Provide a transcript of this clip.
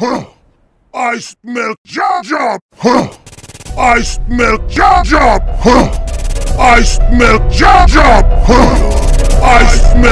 Huh. I smell job job. Huh. I smell job job. Huh. I smell job job. Huh. I smell